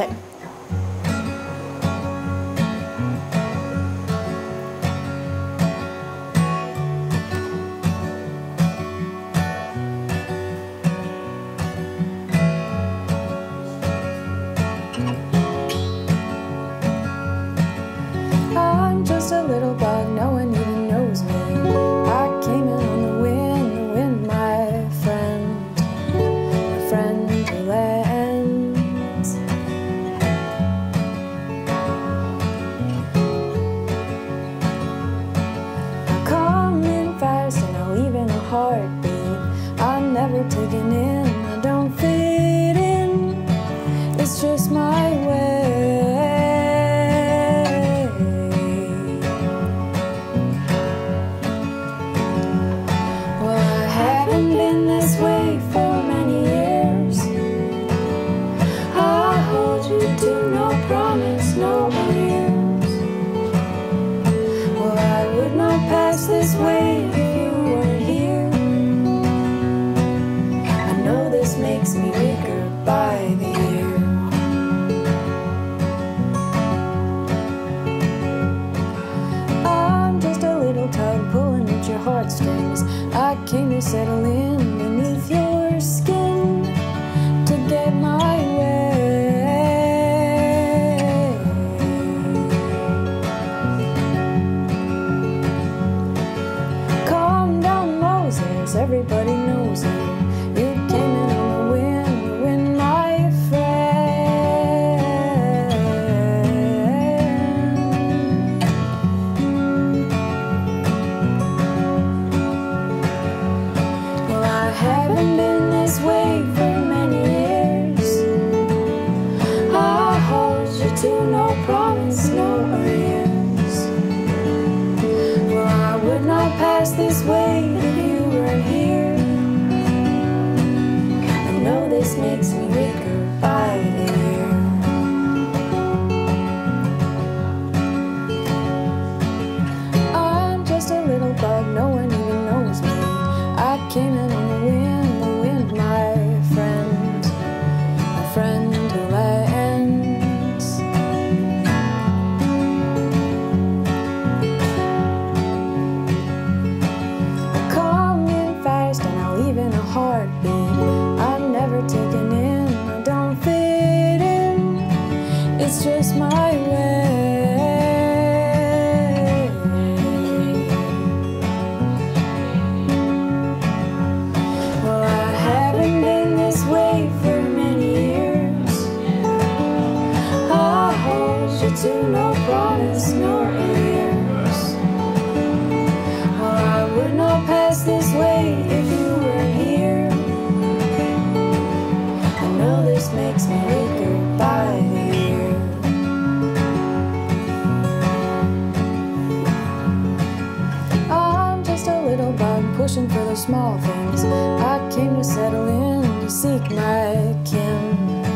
Okay. I'm just a little never taken in, I don't fit in. It's just my I came to settle in beneath your skin to get my way. Calm down, Moses, everybody haven't been this way for many years. I hold you to no promise, no years. Well, I would not pass this way if you weren't here. I know this makes me weaker the year. I'm just a little bug, no one even knows me. I came in to no promise, nor years. For the small things. I came to settle in to seek my kin.